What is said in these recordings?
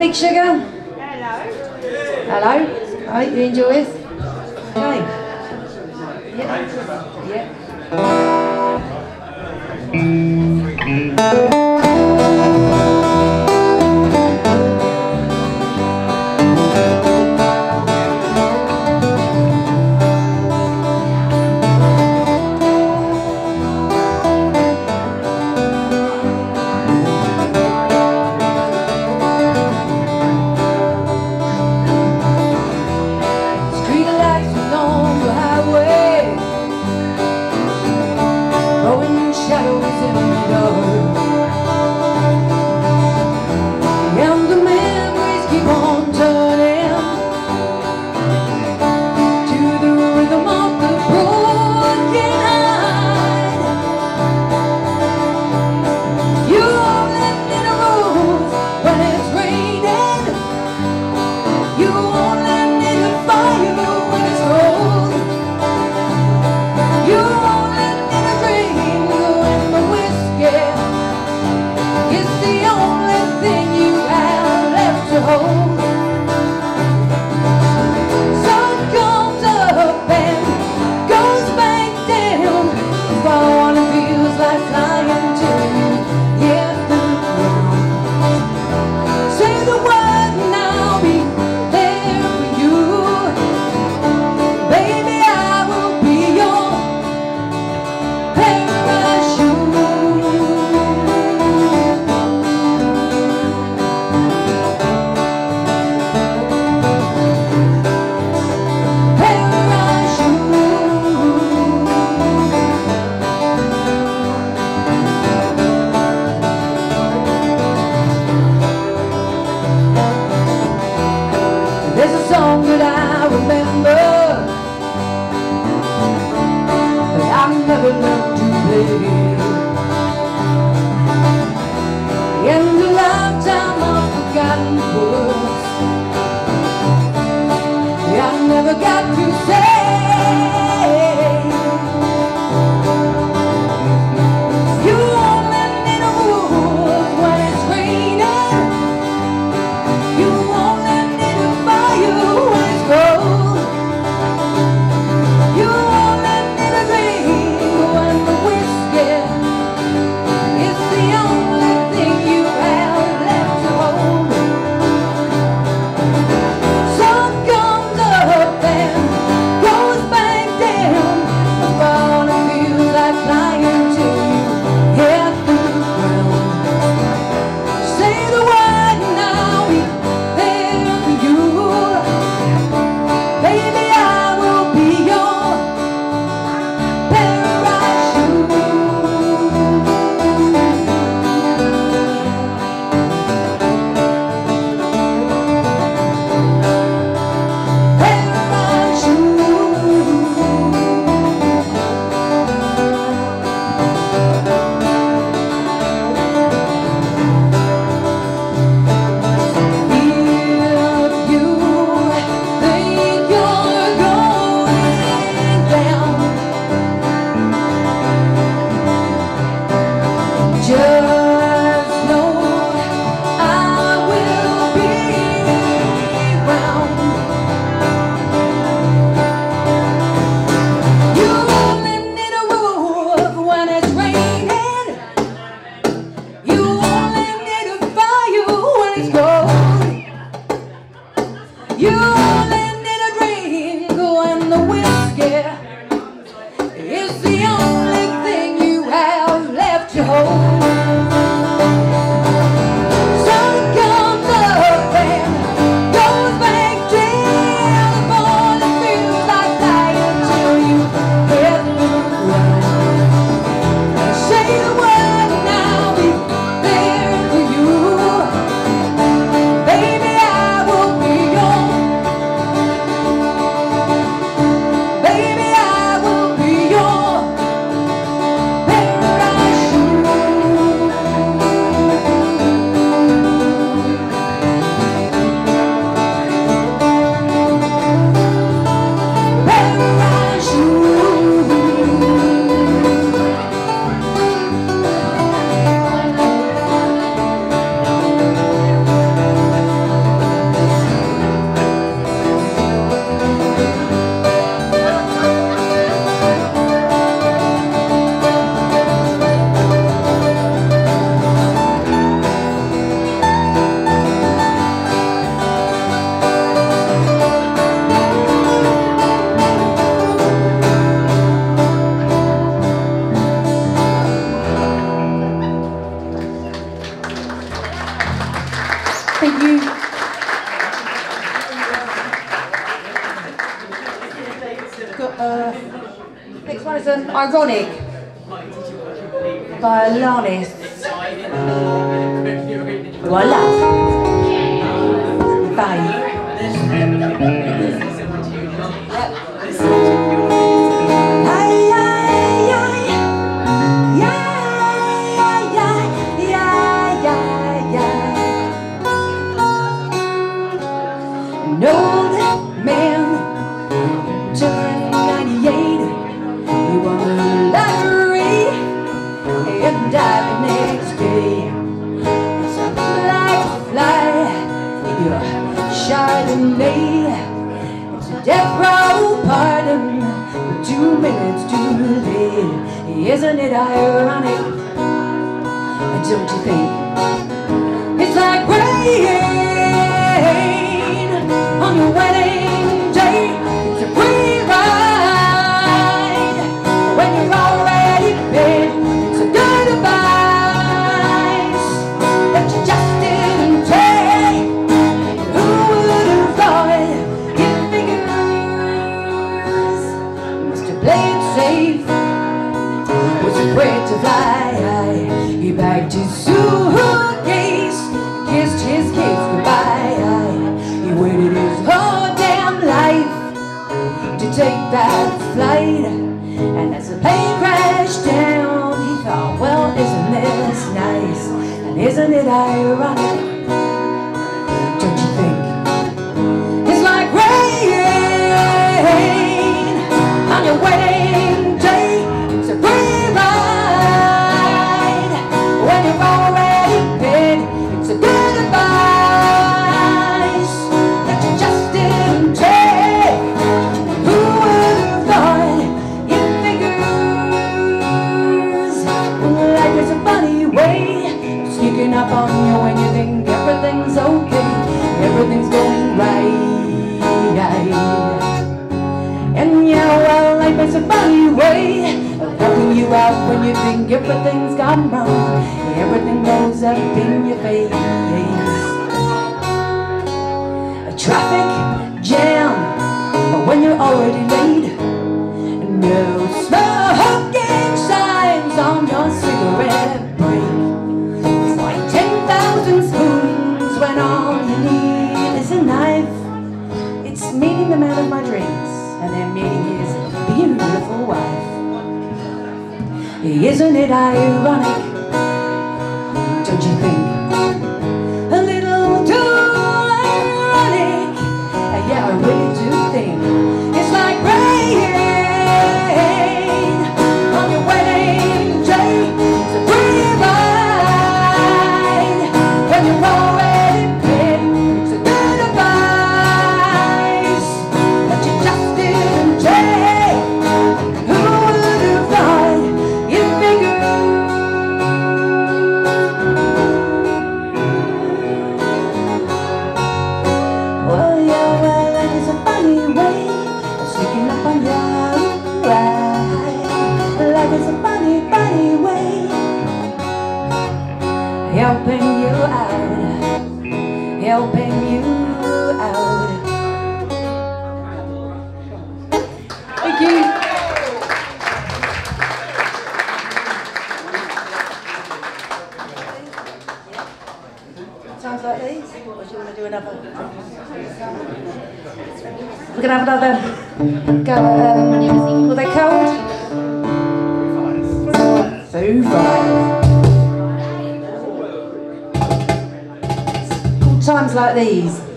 Big Sugar? Hello. Hello. I hope you enjoy this. Okay. Yeah. Yeah. Mm. molesto. Voilà. Isn't it ironic? Don't you think? It's like rain. That flight And as the plane crashed down He thought, well, isn't this nice? And isn't it ironic? funny way of helping you out when you think everything's gone wrong. Everything blows up in your face. A traffic jam when you're already late. No smoking signs on your cigarette break. It's like 10,000 spoons when all you need is a knife. It's meeting the man of my dreams, and their meeting is wife. Isn't it ironic? helping you out. Thank you. Sounds like these? Or do you want to do another? We have another go. Uh, please.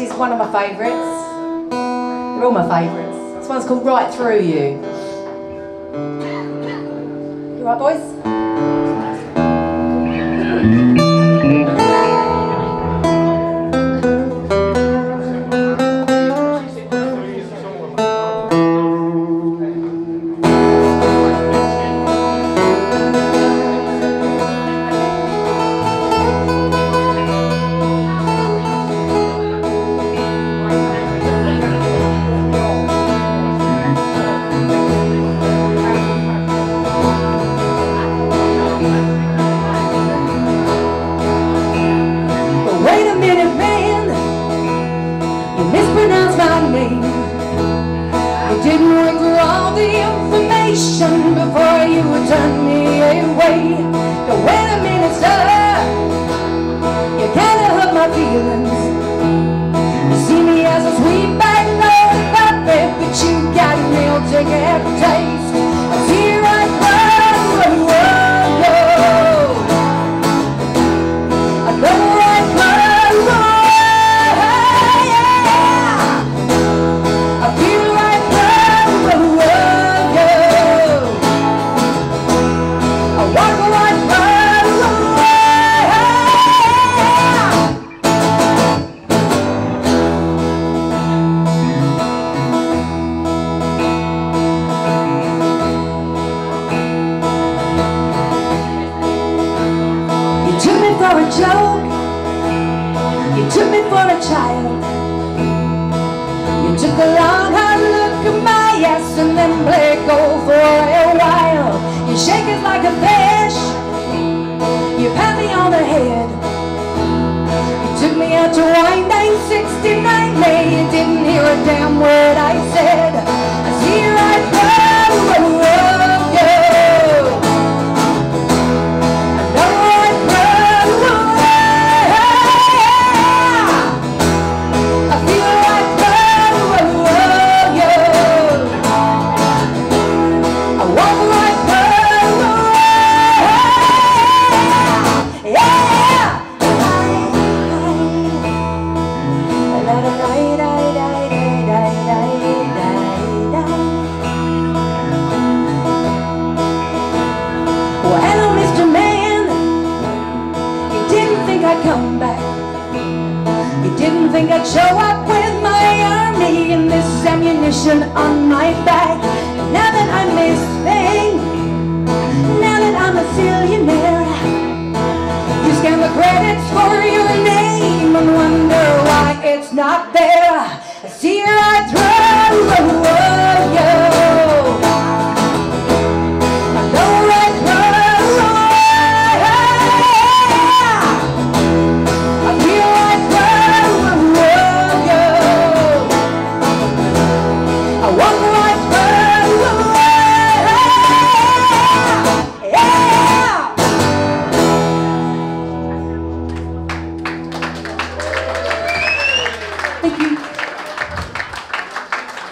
Is one of my favourites. They're all my favourites. This one's called Right Through You. You right, boys? I didn't wait for all the information before you would turn me away. Now wait a minute, sir, you gotta hurt my feelings. You see me as a sweet back road puppet, but you got a real ticket taste.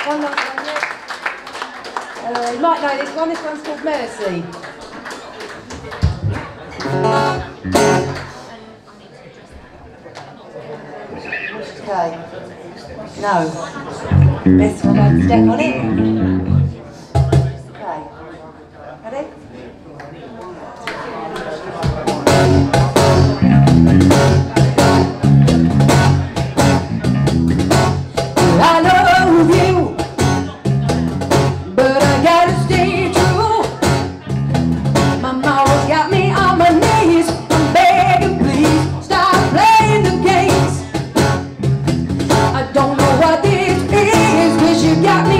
One last one here. Uh, you might know this one. This one's called Mercy. Okay. No. This one, I'd step on it. don't know what it is. Cause you got me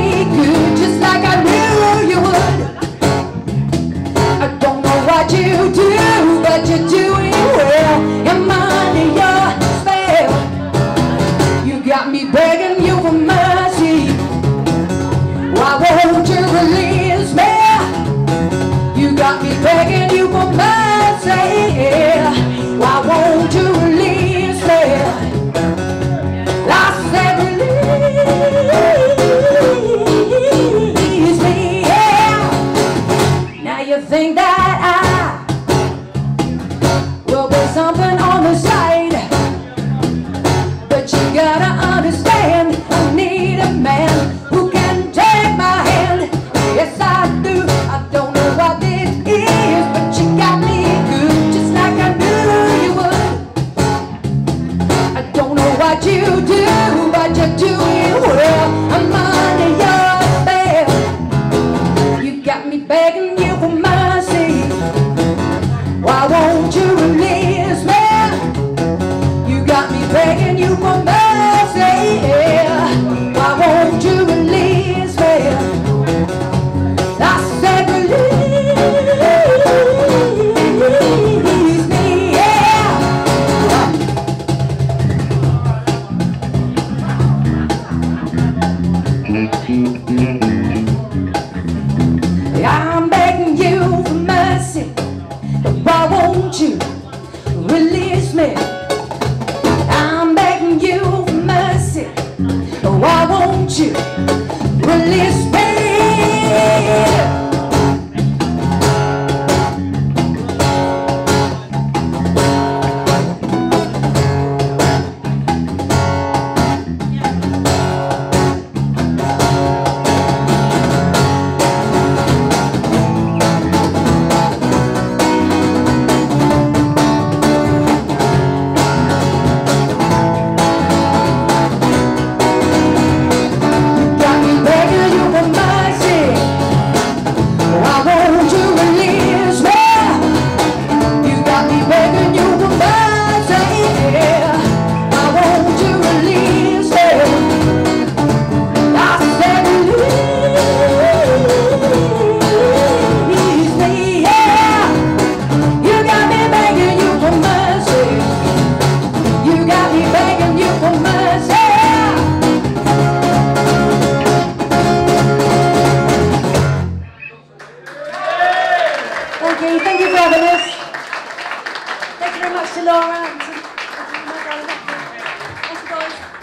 that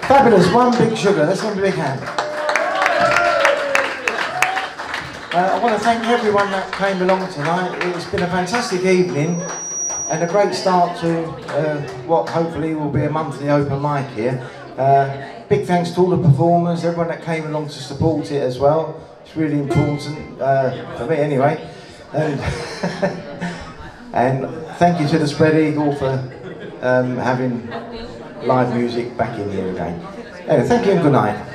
Fabulous, one big sugar. Have a big hand. Uh, I want to thank everyone that came along tonight. It's been a fantastic evening and a great start to uh, what hopefully will be a monthly open mic here. Uh, big thanks to all the performers, everyone that came along to support it as well. It's really important, uh, for me anyway. And, and thank you to the Spread Eagle for um, having live music back in here again. Anyway, thank you and good night.